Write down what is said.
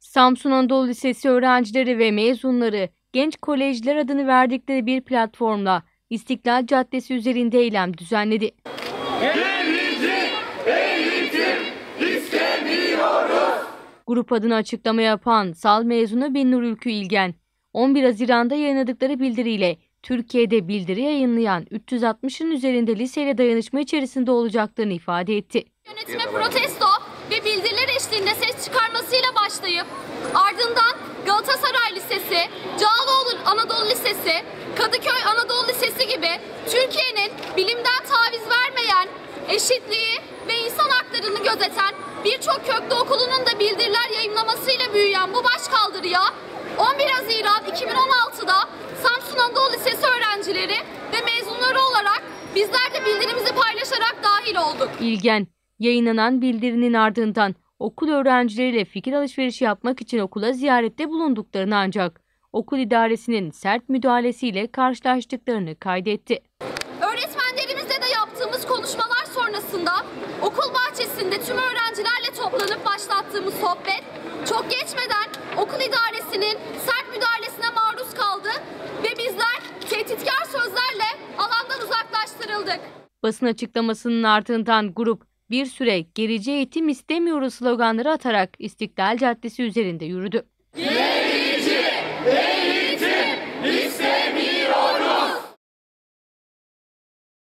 Samsun Anadolu Lisesi öğrencileri ve mezunları Genç Kolejler adını verdikleri bir platformla İstiklal Caddesi üzerinde eylem düzenledi. Grup adına açıklama yapan Sal mezunu Binnur Ülkü İlgen, 11 Haziran'da yayınladıkları bildiriyle Türkiye'de bildiri yayınlayan 360'ın üzerinde liseyle dayanışma içerisinde olacaklarını ifade etti. Yönetime protesto ve bildiriler eşliğinde ses çıkarmasıyla başlayıp ardından Galatasaray Lisesi, Cağaloğlu Anadolu Lisesi, Kadıköy Anadolu Lisesi gibi Türkiye'nin bilimden taviz vermeyen, eşitliği ve insan haklarını gözeten birçok köklü okulunun da bildiriler yayınlamasıyla büyüyen bu başkaldırıya 11 Haziran 2016'da Samsun Anadolu Lisesi öğrencileri ve mezunları olarak bizler de bildirimizi paylaşarak dahil olduk. İlgen, yayınlanan bildirinin ardından okul öğrencileriyle fikir alışverişi yapmak için okula ziyarette bulunduklarını ancak okul idaresinin sert müdahalesiyle karşılaştıklarını kaydetti. Öğretmenlerimizle de yaptığımız konuşmalar sonrasında okul bahçesinde tüm öğrencilerle toplanıp başlattığımız sohbet çok geçmeden okul idaresinin sert müdahalesine maruz kaldı ve bizler tehditkar sözlerle alandan uzaklaştırıldık. Basın açıklamasının ardından grup bir süre gerici eğitim istemiyoruz sloganları atarak İstiklal Caddesi üzerinde yürüdü.